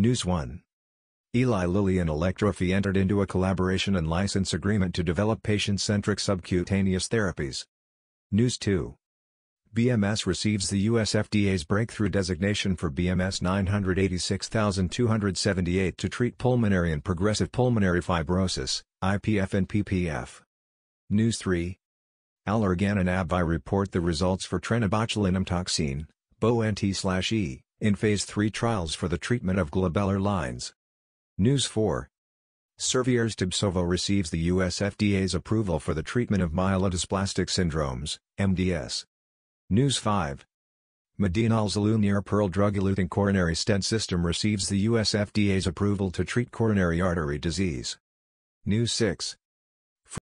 News 1. Eli Lilly and Elektrofi entered into a collaboration and license agreement to develop patient-centric subcutaneous therapies. News 2. BMS receives the U.S. FDA's breakthrough designation for BMS 986278 to treat pulmonary and progressive pulmonary fibrosis, IPF and PPF. News 3. Allergan and AbbVie report the results for trenibotulinum toxin, BoNT/E, in Phase 3 trials for the treatment of glabellar lines. News 4. Servier's Tibsovo receives the U.S. FDA's approval for the treatment of myelodysplastic syndromes, MDS. News 5. Medina Alzalu Pearl drug-eluting coronary stent system receives the U.S. FDA's approval to treat coronary artery disease. News 6.